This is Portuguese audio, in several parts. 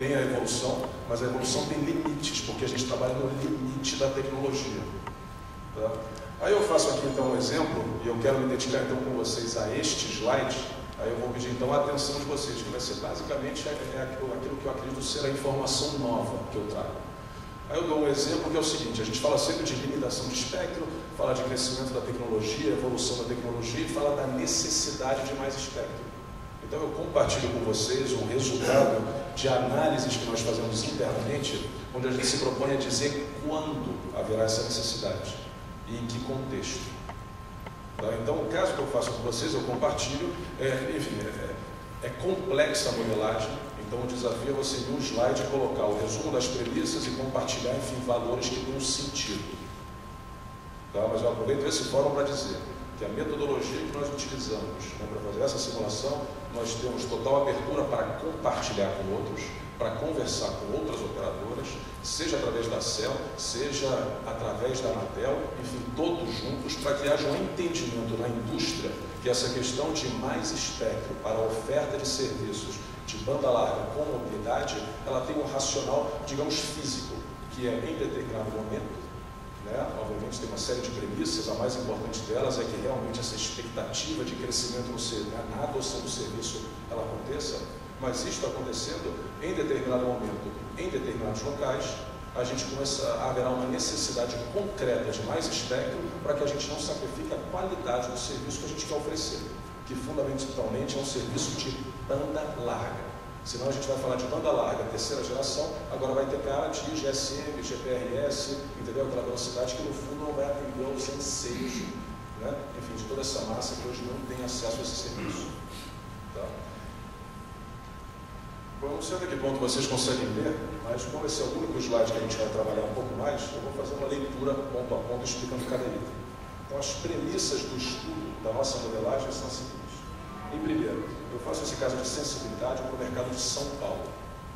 tem a evolução, mas a evolução tem limites, porque a gente trabalha no limite da tecnologia. Tá? Aí eu faço aqui então um exemplo, e eu quero me dedicar então com vocês a este slide, aí eu vou pedir então a atenção de vocês, que vai ser basicamente é, é aquilo, aquilo que eu acredito ser a informação nova que eu trago. Aí eu dou um exemplo que é o seguinte, a gente fala sempre de limitação de espectro, fala de crescimento da tecnologia, evolução da tecnologia e fala da necessidade de mais espectro. Então eu compartilho com vocês um resultado de análises que nós fazemos internamente, onde a gente se propõe a dizer quando haverá essa necessidade e em que contexto. Tá? Então, o caso que eu faço com vocês, eu compartilho, é, enfim, é, é complexa a modelagem, então o desafio é você, em um slide, colocar o resumo das premissas e compartilhar, enfim, valores que tenham sentido. Tá? Mas eu aproveito esse fórum para dizer que a metodologia que nós utilizamos né, para fazer essa simulação, nós temos total abertura para compartilhar com outros, para conversar com outras operadoras, seja através da CEL, seja através da Anatel, enfim, todos juntos, para que haja um entendimento na indústria que essa questão de mais espectro para a oferta de serviços de banda larga com mobilidade, ela tem um racional, digamos, físico, que é em determinado momento, né? Obviamente tem uma série de premissas, a mais importante delas é que realmente essa expectativa de crescimento no, né, na adoção do serviço ela aconteça, mas isto acontecendo em determinado momento, em determinados locais, a gente começa a haverá uma necessidade concreta de mais espectro para que a gente não sacrifique a qualidade do serviço que a gente quer oferecer, que fundamentalmente é um serviço de banda larga. Senão a gente vai falar de banda larga, terceira geração, agora vai ter cara de GSM, GPRS, entendeu? Aquela velocidade que no fundo não vai atender aos anseios, né? enfim, de toda essa massa que hoje não tem acesso a esse serviço. Tá? Bom, não sei até que ponto vocês conseguem ver, mas como esse é o único slide que a gente vai trabalhar um pouco mais, eu vou fazer uma leitura ponto a ponto explicando cada item. Então, as premissas do estudo da nossa modelagem são as seguintes. Em primeiro, eu faço esse caso de sensibilidade para o mercado de São Paulo.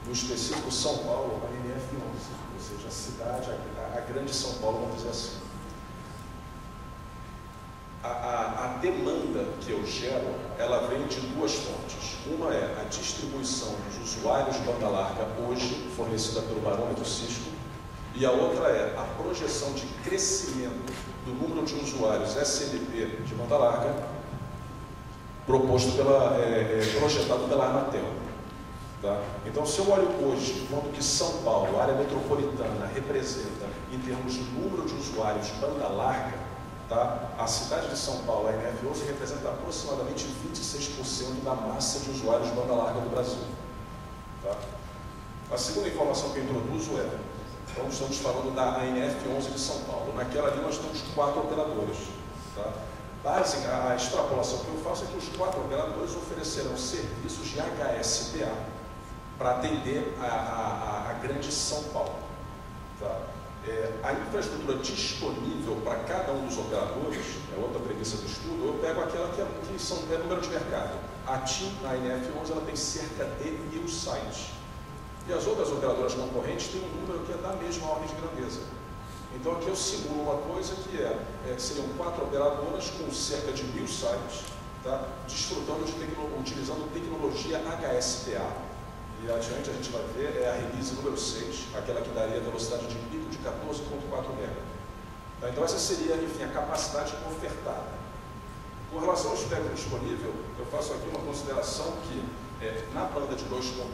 No específico, São Paulo, a NF11, ou seja, a cidade, a, a grande São Paulo, vamos dizer assim. A, a, a, demanda que eu gero, ela vem de duas fontes. Uma é a distribuição dos usuários de banda larga hoje, fornecida pelo barômetro Cisco, e a outra é a projeção de crescimento do número de usuários SLP de banda larga proposto pela, é, é, projetado pela Anatel. Tá? Então, se eu olho hoje quanto que São Paulo, área metropolitana, representa em termos de número de usuários banda larga, tá? a cidade de São Paulo, a NF11, representa aproximadamente 26% da massa de usuários de banda larga do Brasil. Tá? A segunda informação que eu introduzo é, então estamos falando da ANF11 de São Paulo. Naquela ali nós temos quatro operadores. Tá? Básica, a extrapolação que eu faço é que os quatro operadores oferecerão serviços de HSPA para atender a, a, a, grande São Paulo. Tá? É, a infraestrutura disponível para cada um dos operadores, é outra premissa do estudo, eu pego aquela que, é, que são, é número de mercado. A TIM, na NF11, ela tem cerca de mil sites. E as outras operadoras concorrentes têm um número que é da mesma ordem de grandeza. Então aqui eu simulo uma coisa que é, é seriam quatro operadoras com cerca de mil sites, tá? desfrutando de tecno, utilizando tecnologia HSPA. E adiante a gente vai ver é a release número 6, aquela que daria velocidade de pico de 14.4 MB. Tá? Então essa seria, enfim, a capacidade ofertada. Com relação ao espectro disponível, eu faço aqui uma consideração que é, na banda de 2.1,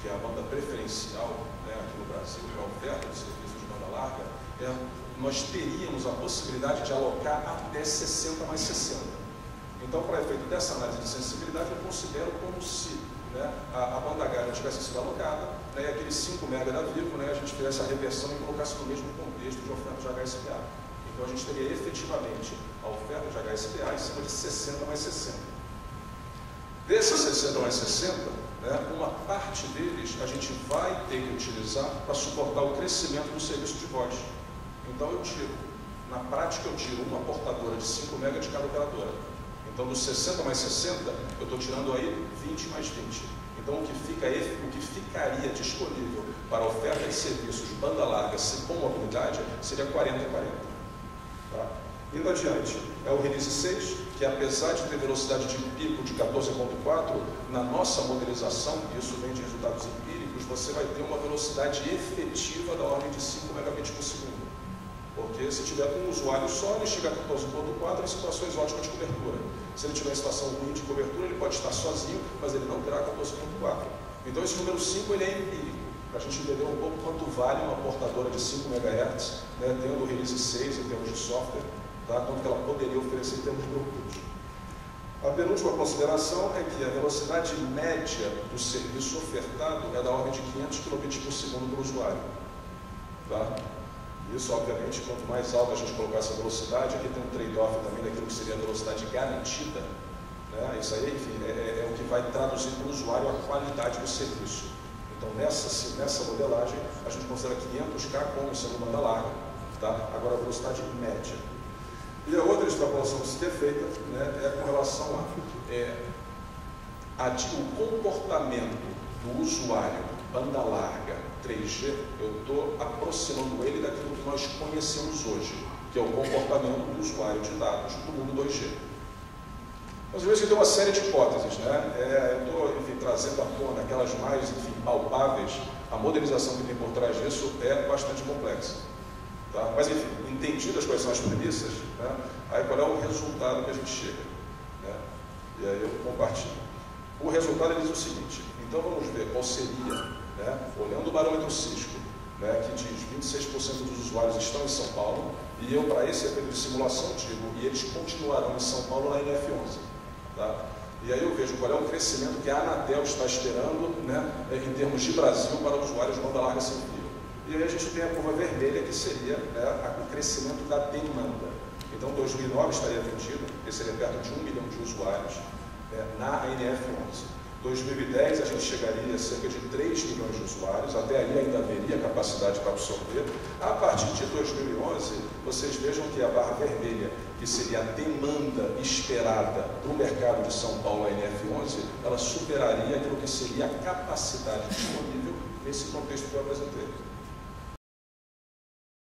que é a banda preferencial né, aqui no Brasil, é a oferta de serviços de banda larga, nós teríamos a possibilidade de alocar até 60 mais 60. Então, para efeito dessa análise de sensibilidade, eu considero como se né, a, a, banda H tivesse sido alocada né, e aqueles 5 MB da Vivo, né, a gente fizesse a reversão e colocasse no mesmo contexto de oferta de HSPA. Então, a gente teria efetivamente a oferta de HSPA em cima de 60 mais 60. Desses 60 mais 60, né, uma parte deles a gente vai ter que utilizar para suportar o crescimento do serviço de voz. Então eu tiro, na prática eu tiro uma portadora de 5 MB de cada operadora. Então dos 60 mais 60, eu estou tirando aí 20 mais 20. Então o que, fica, o que ficaria disponível para oferta de serviços banda larga com mobilidade seria 40 e 40. Tá? Indo adiante, é o release 6, que apesar de ter velocidade de pico de 14.4, na nossa modelização, isso vem de resultados empíricos, você vai ter uma velocidade efetiva da ordem de 5 se tiver um usuário só, ele chega a 14.4 em situações ótimas de cobertura. Se ele tiver em situação ruim de cobertura, ele pode estar sozinho, mas ele não terá 14.4. Então esse número 5 ele é empírico, para a gente entender um pouco quanto vale uma portadora de 5 MHz, né, tendo o release 6 em termos de software, tá, quanto que ela poderia oferecer em termos de output. A penúltima consideração é que a velocidade média do serviço ofertado é da ordem de 500 km por segundo para o usuário. Tá? Isso, obviamente, quanto mais alta a gente colocar essa velocidade, aqui tem um trade-off também daquilo que seria a velocidade garantida. Né? Isso aí, enfim, é, é, é o que vai traduzir para o usuário a qualidade do serviço. Então, nessa, nessa modelagem, a gente considera 500K como sendo banda larga. Tá? Agora, a velocidade média. E a outra extrapolação que se ter feita né, é com relação a, é, a o comportamento do usuário banda larga 3G, eu estou aproximando ele daquilo que nós conhecemos hoje, que é o comportamento do usuário de dados do mundo 2G. Nós vemos que tem uma série de hipóteses, né? É, eu estou, enfim, trazendo à tona aquelas mais, enfim, palpáveis. A modelização que tem por trás disso é bastante complexa. Tá? Mas, enfim, entendidas quais são as premissas, né? aí qual é o resultado que a gente chega. Né? E aí eu compartilho. O resultado diz o seguinte, então vamos ver qual seria né? olhando o barômetro Cisco, né, que diz 26% dos usuários estão em São Paulo, e eu, para esse efeito de simulação, digo, e eles continuarão em São Paulo na NF11. Tá? E aí eu vejo qual é o crescimento que a Anatel está esperando né, em termos de Brasil para usuários de banda larga sem fio. E aí a gente tem a curva vermelha, que seria né, o crescimento da demanda. Então, 2009 estaria vendido, que seria perto de um milhão de usuários né, na NF11. 2010 a gente chegaria a cerca de 3 milhões de usuários, até ali ainda haveria capacidade para absorver. A partir de 2011, vocês vejam que a barra vermelha, que seria a demanda esperada para o mercado de São Paulo, a NF11, ela superaria aquilo que seria a capacidade disponível nesse contexto que eu apresentei.